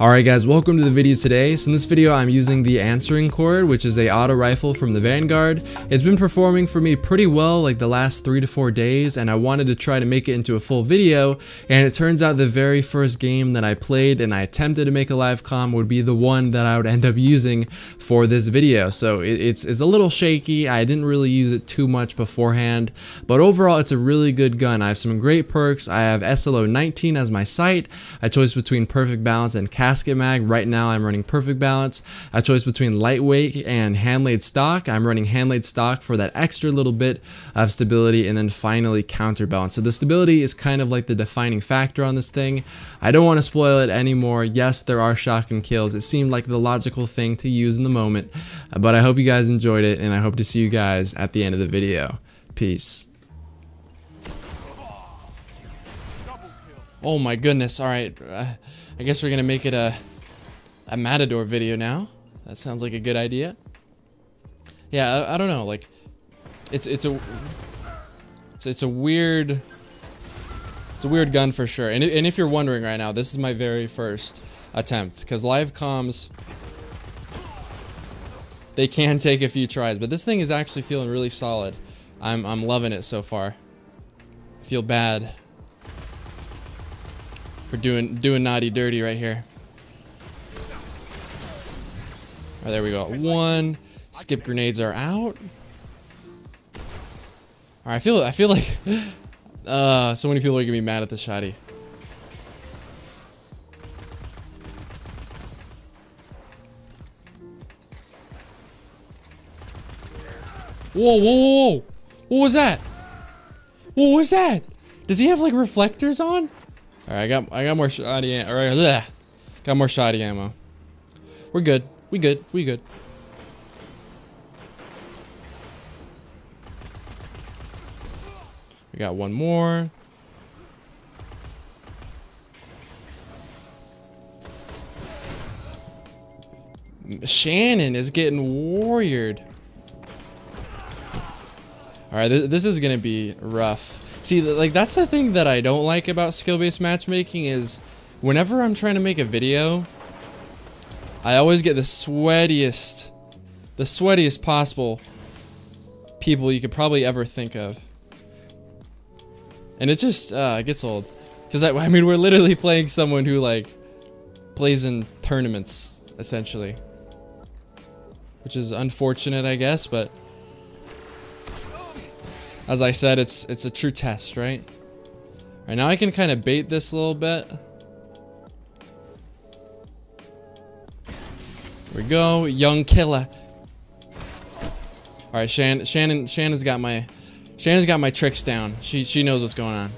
Alright guys, welcome to the video today. So in this video I'm using the Answering Chord, which is a auto rifle from the Vanguard. It's been performing for me pretty well like the last 3 to 4 days and I wanted to try to make it into a full video and it turns out the very first game that I played and I attempted to make a live com would be the one that I would end up using for this video. So it, it's, it's a little shaky, I didn't really use it too much beforehand, but overall it's a really good gun. I have some great perks, I have SLO 19 as my sight, I chose between perfect balance and Casket mag. Right now I'm running perfect balance. I chose between lightweight and hand laid stock. I'm running hand laid stock for that extra little bit of stability and then finally counterbalance. So the stability is kind of like the defining factor on this thing. I don't want to spoil it anymore. Yes, there are shotgun kills. It seemed like the logical thing to use in the moment, but I hope you guys enjoyed it and I hope to see you guys at the end of the video. Peace. Oh my goodness, alright. Uh, I guess we're gonna make it a, a Matador video now. That sounds like a good idea. Yeah, I, I don't know, like, it's, it's a, it's, it's a weird, it's a weird gun for sure. And, and if you're wondering right now, this is my very first attempt, because live comms, they can take a few tries, but this thing is actually feeling really solid. I'm, I'm loving it so far. I feel bad for doing doing naughty dirty right here. Oh, there we go. One. Skip grenades are out. Alright, I feel I feel like uh so many people are gonna be mad at the. Whoa, whoa, whoa, whoa! What was that? What was that? Does he have like reflectors on? Alright, I got I got more shoddy ammo. Alright, bleh. got more shoddy ammo. We're good. We good. We good. We got one more. Shannon is getting warriored. Alright, th this is gonna be rough. See, like, that's the thing that I don't like about skill-based matchmaking is whenever I'm trying to make a video, I always get the sweatiest, the sweatiest possible people you could probably ever think of. And it just, uh, it gets old. Because, I, I mean, we're literally playing someone who, like, plays in tournaments, essentially. Which is unfortunate, I guess, but as I said, it's it's a true test, right? Right now I can kind of bait this a little bit. There we go, young killer. All right, Shannon, Shannon, Shannon's got my, Shannon's got my tricks down. She she knows what's going on.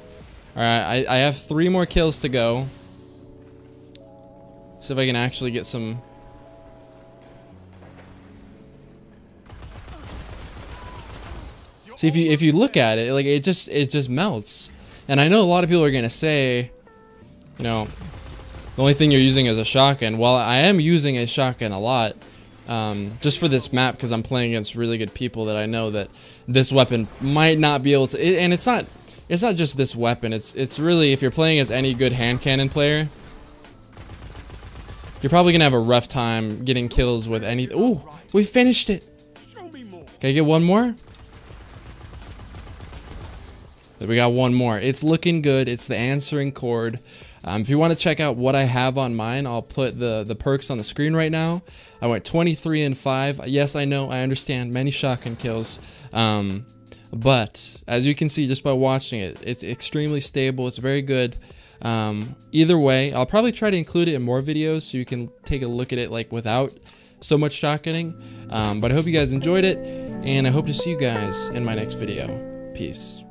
All right, I I have three more kills to go. See if I can actually get some See if you if you look at it, like it just it just melts. And I know a lot of people are gonna say, you know, the only thing you're using is a shotgun. Well, I am using a shotgun a lot, um, just for this map because I'm playing against really good people that I know that this weapon might not be able to. It, and it's not it's not just this weapon. It's it's really if you're playing as any good hand cannon player, you're probably gonna have a rough time getting kills with any. Ooh, we finished it. Can I get one more? We got one more. It's looking good. It's the Answering Chord. Um, if you want to check out what I have on mine, I'll put the, the perks on the screen right now. I went 23 and 5. Yes, I know, I understand. Many shotgun kills. Um, but, as you can see just by watching it, it's extremely stable. It's very good. Um, either way, I'll probably try to include it in more videos so you can take a look at it like without so much shotgunning. Um, but I hope you guys enjoyed it, and I hope to see you guys in my next video. Peace.